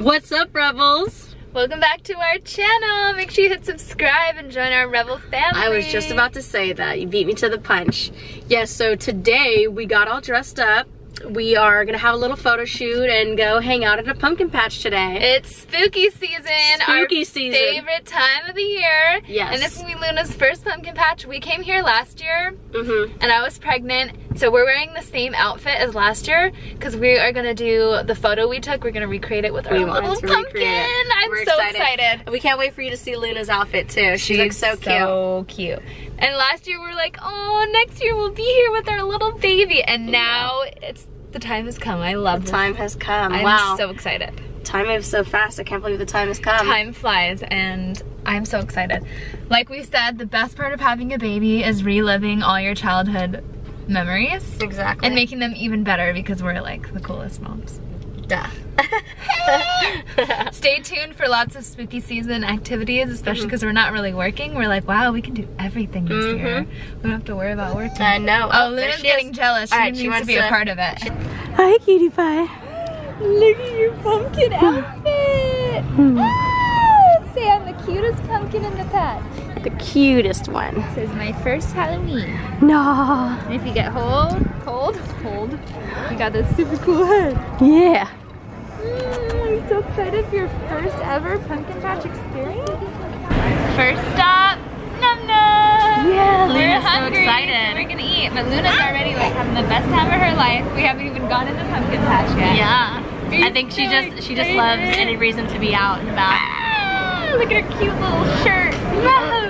What's up, Rebels? Welcome back to our channel. Make sure you hit subscribe and join our Rebel family. I was just about to say that. You beat me to the punch. Yes, so today we got all dressed up. We are gonna have a little photo shoot and go hang out at a pumpkin patch today. It's spooky season. Spooky our season. favorite time of the year. Yes. And this will be Luna's first pumpkin patch. We came here last year Mm-hmm. and I was pregnant. So we're wearing the same outfit as last year because we are gonna do the photo we took. We're gonna recreate it with our We little pumpkin. I'm We're so excited. excited. We can't wait for you to see Luna's outfit too. She looks so cute. So cute. And last year we were like, oh, next year we'll be here with our little baby. And now it's the time has come. I love The this. time has come. I'm wow. so excited. time moves so fast. I can't believe the time has come. Time flies and I'm so excited. Like we said, the best part of having a baby is reliving all your childhood memories Exactly. and making them even better because we're like the coolest moms. Duh. Stay tuned for lots of spooky season activities, especially because we're not really working. We're like, wow, we can do everything this Mhm. year. We don't have to worry about working. I know. Oh, there Luna's she getting is. jealous. She All right, she needs to wants be a part of it. Hi, cutie pie. Look at your pumpkin outfit. ah, say I'm the cutest pumpkin in the patch. The cutest one. This is my first Halloween. No. And if you get hold, hold, hold, you got this super cool head. Yeah. Mm, I'm so excited for your first ever pumpkin patch experience. First stop, Num Num. Yeah, We're Luna's so hungry. excited. We're gonna eat, but Luna's already like having the best time of her life. We haven't even gone into pumpkin patch yet. Yeah. I Are think she you just she just loves any reason to be out and about. Ah, look at her cute little shirt. Whoa.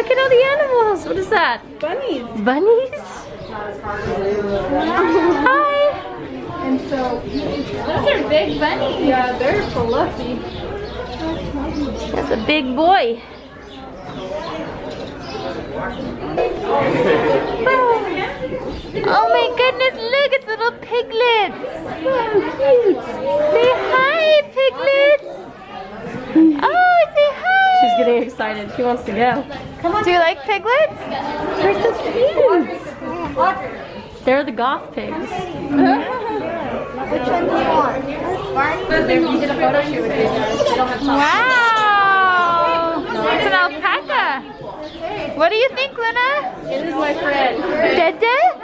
Look at all the animals. What is that? bunnies. Bunnies? Hi. And so, Those are big bunnies. yeah, they're fluffy. That's a big boy. Oh, oh my goodness, look, it's little piglets. So cute. Say hi, piglets. Oh, say hi. She's getting excited. She wants to go. Do you like piglets? They're so cute. They're the goth pigs. Which one do you want? We did a photo shoot with these guys. They don't have Wow. It's an alpaca. What do you think, Luna? It is my friend. Dede?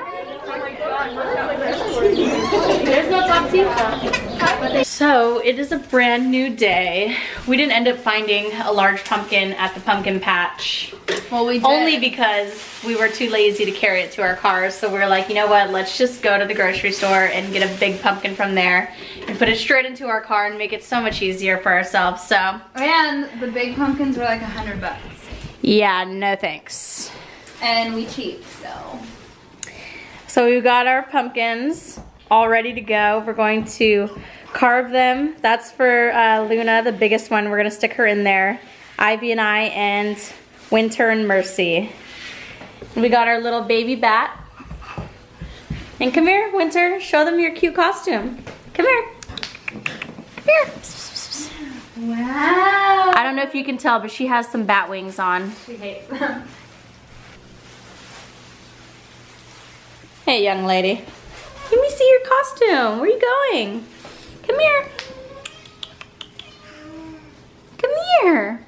There's no top teeth. So it is a brand new day. We didn't end up finding a large pumpkin at the pumpkin patch. Well, we Only because we were too lazy to carry it to our cars. So we were like, you know what, let's just go to the grocery store and get a big pumpkin from there and put it straight into our car and make it so much easier for ourselves. So oh, And the big pumpkins were like a hundred bucks. yeah, no thanks. And we cheap, so. So we got our pumpkins all ready to go. We're going to carve them. That's for uh, Luna, the biggest one. We're gonna stick her in there. Ivy and I and Winter and Mercy. We got our little baby bat. And come here, Winter, show them your cute costume. Come here. Here. Wow. I don't know if you can tell, but she has some bat wings on. She hates them. Hey, young lady. Your costume. Where are you going? Come here. Come here.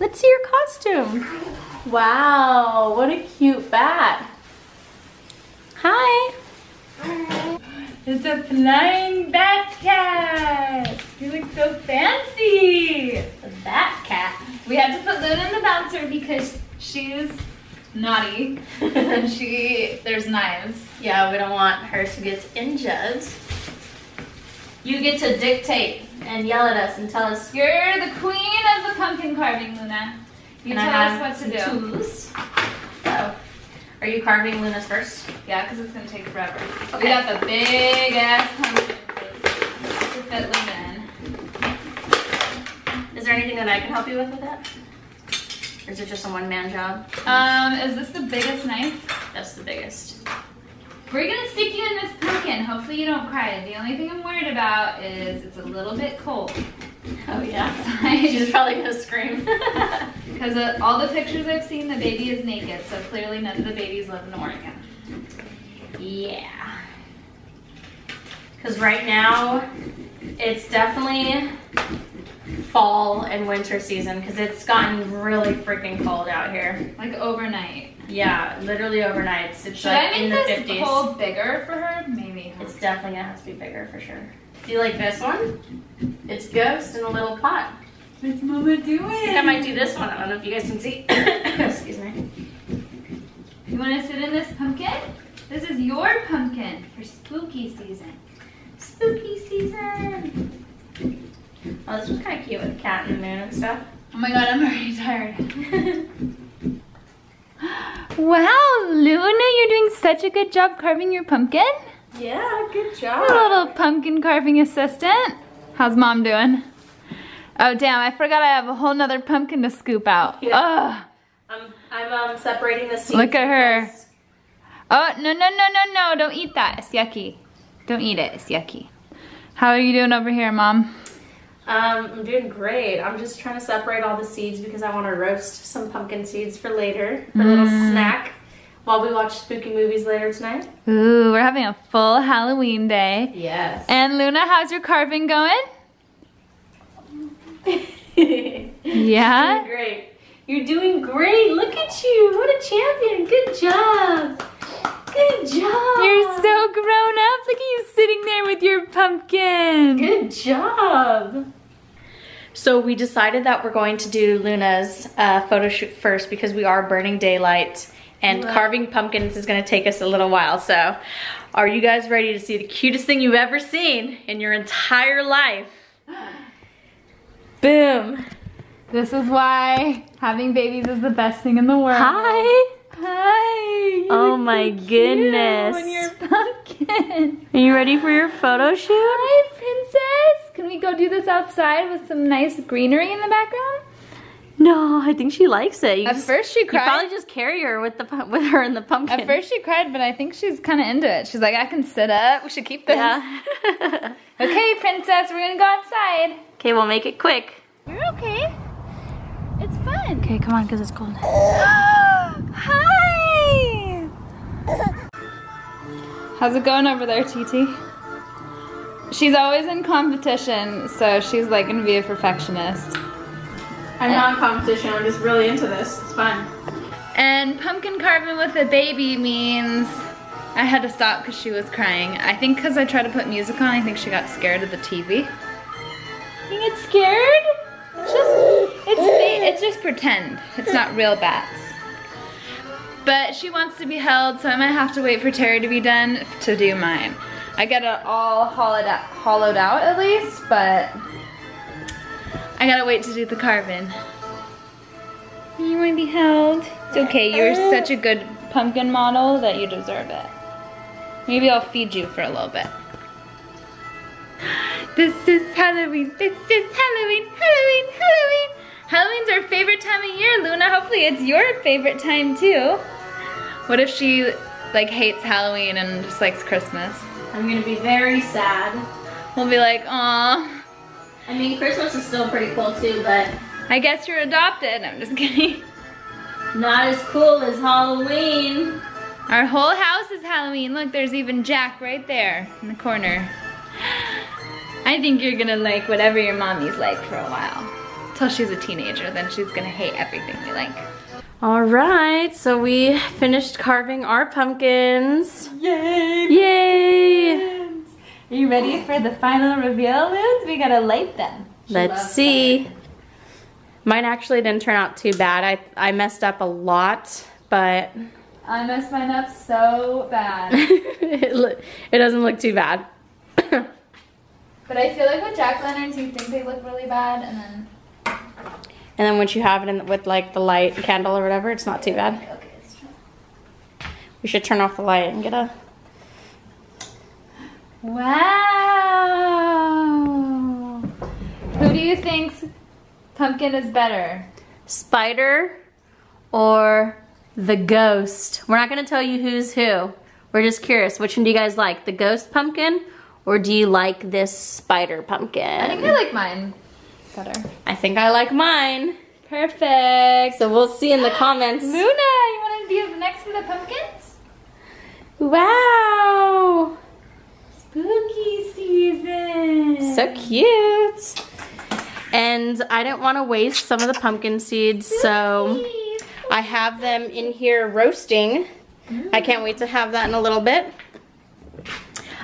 Let's see your costume. Wow, what a cute bat. Hi. It's a flying bat cat. You look so fancy. The bat cat. We had to put Luna in the bouncer because she's naughty and she there's knives. Yeah, we don't want her to get injured. You get to dictate and yell at us and tell us You're the queen of the pumpkin carving, Luna. You Can I tell us what to do. tools? So, are you carving Luna's first? Yeah, because it's gonna take forever. We got the big ass pumpkin to fit Luna in. Is there anything that I can help you with with that? Or is it just a one-man job? Um, is this the biggest knife? That's the biggest. We're gonna stick you in this pumpkin. Hopefully you don't cry. The only thing I'm worried about is it's a little bit cold. Oh yeah. She's probably gonna scream. Because uh, all the pictures I've seen, the baby is naked, so clearly none of the babies live in Oregon. yeah. Because right now, it's definitely fall and winter season because it's gotten really freaking cold out here. Like overnight. Yeah, literally overnights. It's Should like I in make the this 50s. hole bigger for her? Maybe. It's definitely gonna have to be bigger for sure. Do you like this one? It's ghost in a little pot. What's Mama doing? I think I might do this one. I don't know if you guys can see. Excuse me. You want to sit in this pumpkin? This is your pumpkin for spooky season. Spooky season. Oh, this was kind of cute with the cat and the moon and stuff. Oh my god, I'm already tired. Wow, Luna, you're doing such a good job carving your pumpkin. yeah, good A little pumpkin carving assistant. How's mom doing? Oh damn, I forgot I have a whole nother pumpkin to scoop out. Yeah. Ugh. I'm, I'm um, separating the seeds. Look at her. because- Oh, no, no, no, no, no, don't eat that. It's yucky. Don't eat it, it's yucky. How are you doing over here, mom? Um, I'm doing great. I'm just trying to separate all the seeds because I want to roast some pumpkin seeds for later, for a little Mm. snack while we watch spooky movies later tonight. Ooh, we're having a full Halloween day. Yes. And Luna, how's your carving going? Yeah? Doing great. You're doing great. Look at you. What a champion. Good job. Good job. You're so grown up. Look at you sitting there with your pumpkin. Good job. So we decided that we're going to do Luna's uh, photo shoot first because we are burning daylight and carving pumpkins is going to take us a little while. So are you guys ready to see the cutest thing you've ever seen in your entire life? Boom. This is why having babies is the best thing in the world. Hi. Hi. Oh my so goodness. On your pumpkin. Are you ready for your photo shoot? Hi. Can we go do this outside with some nice greenery in the background? No, I think she likes it. You At just- first she cried. you probably just carry her with the with her in the pumpkin. At first she cried, but I think she's kind of into it. She's like, I can sit up. We should keep this. yeah. Okay, princess, we're gonna go outside. okay, we'll make it quick. You're okay. It's fun. Okay, come on, because it's cold. Hi. How's it going over there, TT? She's always in competition, so she's like gonna be a perfectionist. I'm not in competition. I'm just really into this. It's fun. And pumpkin carving with a baby means I had to stop because she was crying. I think because I tried to put music on, I think she got scared of the TV. You get scared? It's just, it's, it's just pretend. It's not real bats. But she wants to be held, so I might have to wait for Terry to be done to do mine. I got it all hollowed out, hollowed out at least, but I gotta wait to do the carving. You want to be held? It's okay, you're uh. such a good pumpkin model that you deserve it. Maybe I'll feed you for a little bit. This is Halloween, this is Halloween, Halloween, Halloween. Halloween's our favorite time of year, Luna. Hopefully it's your favorite time too. What if she like hates Halloween and just likes Christmas? I'm gonna be very sad. We'll be like, aw, I mean, Christmas is still pretty cool too, but I guess you're adopted. I'm just kidding. not as cool as Halloween. Our whole house is Halloween. Look, there's even Jack right there in the corner. I think you're gonna like whatever your mommy's like for a while. Till she's a teenager, then she's gonna hate everything we like. All right, so we finished carving our pumpkins. Yay! Yay! Are you ready for the final reveal, Liz? We gotta light them. She Let's see. Mine actually didn't turn out too bad. I, I messed up a lot, but. I messed mine up so bad. it, lo- it doesn't look too bad. but I feel like with jack lanterns, you think they look really bad, and then And then once you have it in, with like the light candle or whatever, it's not too bad. Okay, it's true. We should turn off the light and get a. Wow. Who do you think's pumpkin is better? spider or the ghost. We're not gonna tell you who's who. We're just curious. Which one do you guys like? The ghost pumpkin or do you like this spider pumpkin? I think I like mine better. I think I like mine. Perfect. So we'll see in the comments. Luna, you want to be next to the pumpkins? Wow. Spooky season. So cute. And I didn't want to waste some of the pumpkin seeds, so I have them in here roasting. I can't wait to have that in a little bit.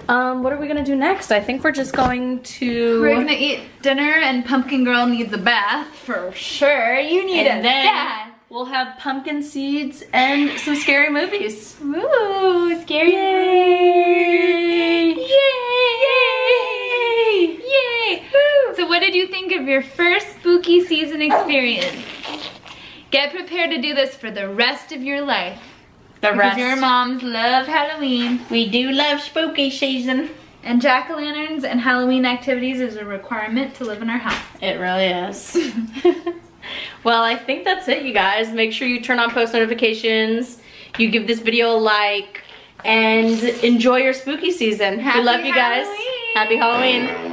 Um, what are we gonna do next? I think we're just going to. We're gonna eat dinner and Pumpkin Girl needs a bath for sure. You need and a then bath. we'll have pumpkin seeds and some scary movies. Ooh, scary. Yay! Yay! Yay! So what did you think of your first spooky season experience? Get prepared to do this for the rest of your life. The Because rest. your moms love Halloween. we do love spooky season. And jack-o'-lanterns and Halloween activities is a requirement to live in our house. It really is. well, I think that's it, you guys. Make sure you turn on post notifications. You give this video a like and enjoy your spooky season. we love you guys. Halloween. Happy Halloween.